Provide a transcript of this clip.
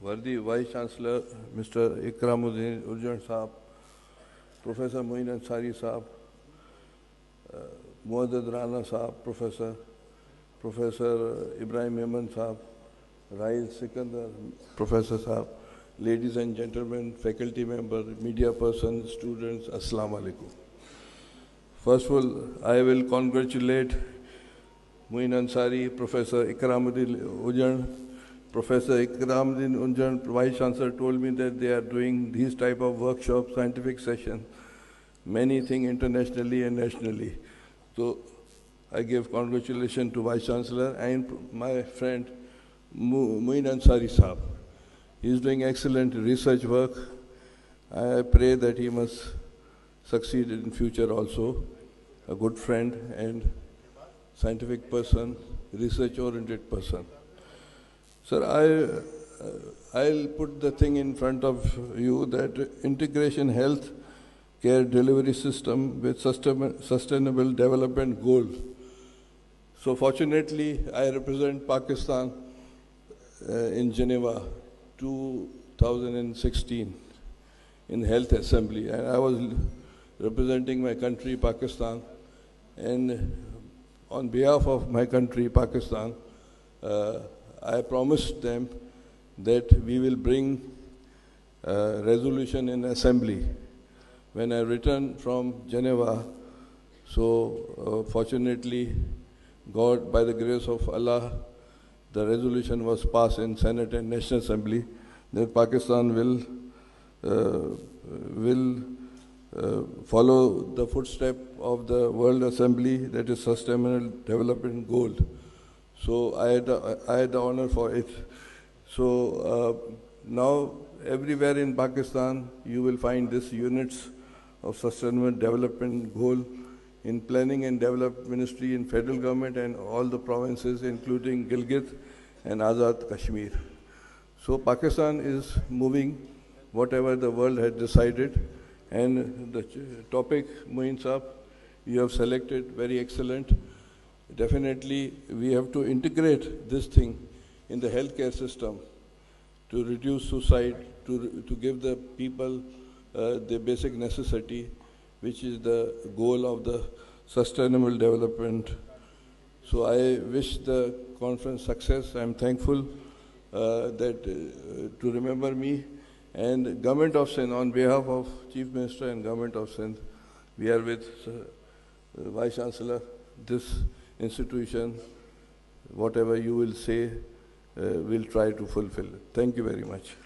Worthy Vice Chancellor Mr. Ikramuddin Ujan Saab, Professor Moin Ansari Saab, uh, Muaddad Rana Saab, Professor, Professor Ibrahim Yaman Saab, Rahil Sikandar, Professor Saab, ladies and gentlemen, faculty members, media persons, students, Assalamu alaikum. First of all, I will congratulate Muin Ansari, Professor Ikramuddin Ujan. Professor Ikramuddin Ujan, Vice Chancellor, told me that they are doing these type of workshops, scientific sessions, many things internationally and nationally. So I give congratulations to Vice Chancellor and my friend Muin Ansari Saab. He is doing excellent research work. I pray that he must succeed in future also. A good friend and scientific person, research-oriented person. Sir, I, uh, I'll put the thing in front of you that integration health care delivery system with sustainable development goal. So fortunately, I represent Pakistan uh, in Geneva 2016 in Health Assembly, and I was representing my country, Pakistan, and on behalf of my country, Pakistan, uh, I promised them that we will bring a resolution in assembly. When I returned from Geneva, so uh, fortunately, God, by the grace of Allah, the resolution was passed in Senate and National Assembly that Pakistan will uh, will uh, follow the footstep of the World Assembly, that is Sustainable Development Goal. So I had, I had the honor for it. So uh, now everywhere in Pakistan, you will find these units of Sustainable Development Goal in Planning and Development Ministry in federal government and all the provinces, including Gilgit and Azad Kashmir. So Pakistan is moving whatever the world had decided and the topic, Muin Saab, you have selected, very excellent. Definitely, we have to integrate this thing in the healthcare system to reduce suicide, to, to give the people uh, the basic necessity, which is the goal of the sustainable development. So I wish the conference success. I'm thankful uh, that uh, to remember me and Government of Sindh, on behalf of Chief Minister and Government of Sindh, we are with uh, Vice Chancellor, this institution, whatever you will say, uh, we'll try to fulfill. Thank you very much.